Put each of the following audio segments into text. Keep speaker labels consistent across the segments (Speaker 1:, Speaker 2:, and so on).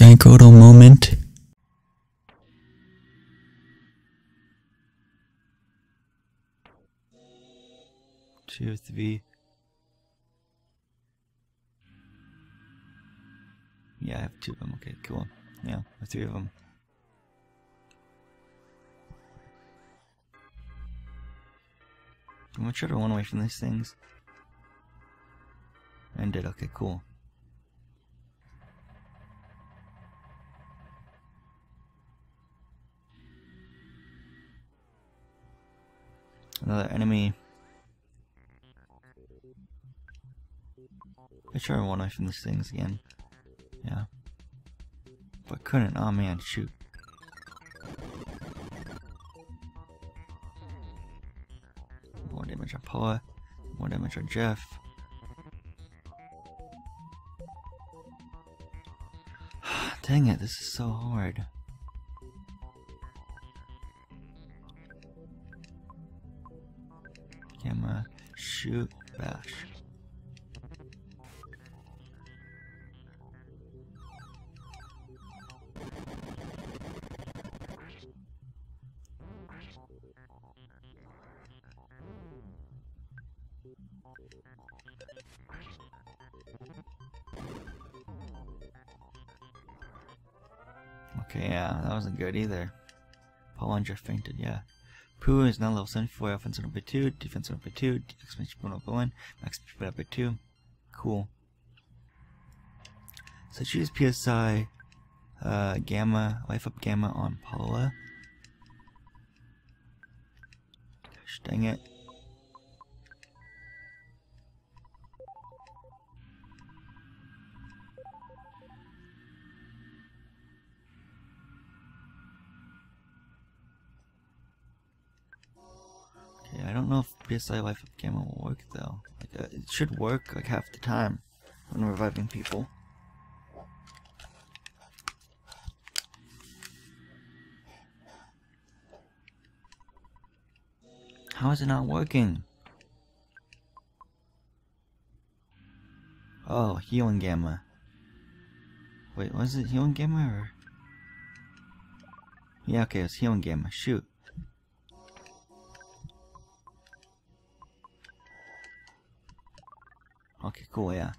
Speaker 1: GiantGrotle moment.
Speaker 2: Two, three. Yeah, I have two of them. Okay, cool. Yeah, three of them. I'm gonna try to run away from these things. And did. Okay, cool. Another enemy. I try one away from these things again. Yeah. But couldn't. Oh man, shoot. More damage on Paula. More damage on Jeff. Dang it, this is so hard. Camera, shoot, bash. Okay, yeah, that wasn't good either. Andrew fainted, yeah. Poo is now level 74, offensive number 2, defensive number 2, expansion number 1, max speed number 2. Cool. So choose PSI, uh, Gamma, Life Up Gamma on Paula. Gosh dang it. Don't know if PSI Life Up Gamma will work though. Like, uh, it should work like half the time when reviving people. How is it not working? Oh, healing gamma. Wait, was it healing gamma or? Yeah, okay, it's healing gamma. Shoot. Okay, cool, yeah.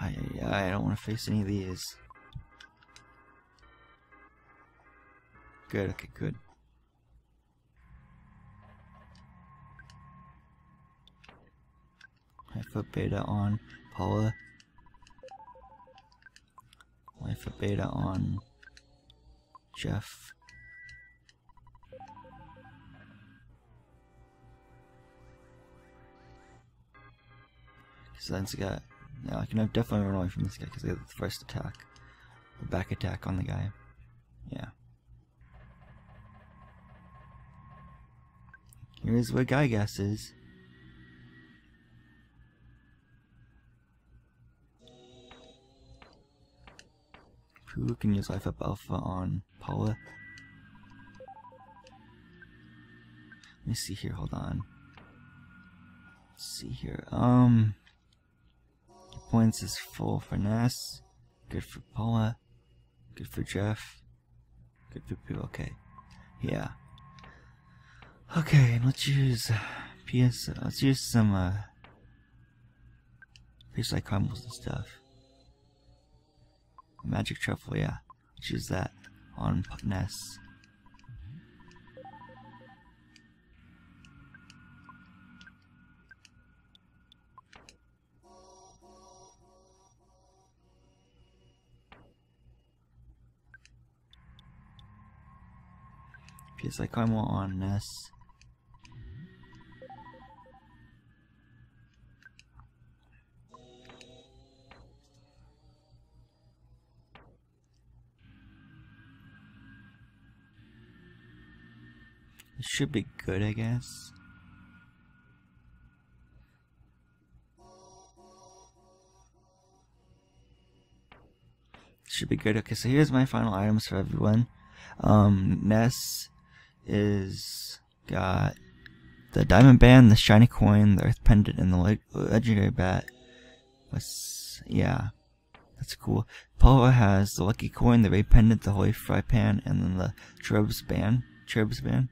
Speaker 2: I, I, don't want to face any of these. Good, okay, good. I put beta on Paula. Put beta on Jeff. Because then it's got. Yeah, I can definitely run away from this guy because I got the first attack. The back attack on the guy. Yeah. Here's where Giygas is. Who can use Life Up Alpha on Paula? Let me see here, hold on. Let's see here. Um points is full for Ness. Good for Paula. Good for Jeff. Good for Poo. Okay. Yeah. Okay, let's use PS. Let's use some uh, PSI combos and stuff. Magic truffle, yeah. Let's use that on Ness. PSI Carmel on Ness. It should be good, I guess. Should be good. Okay, so here's my final items for everyone. Um, Ness is got the diamond band, the shiny coin, the earth pendant, and the leg legendary bat. What's yeah, that's cool. Paula has the lucky coin, the ray pendant, the holy fry pan, and then the cherub's band. Cherub's band.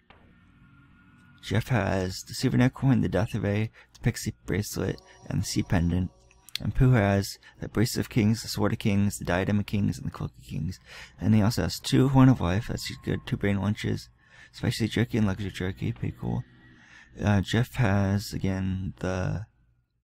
Speaker 2: Jeff has the souvenir coin, the death ray, the pixie bracelet, and the sea pendant. And Poo has the Bracelet of Kings, the Sword of Kings, the Diadem of Kings, and the Cloak of Kings. And he also has two Horn of Life, that's good, two Brain Lunches, Spicy Jerky and Luxury Jerky, pretty cool. Uh, Jeff has, again, the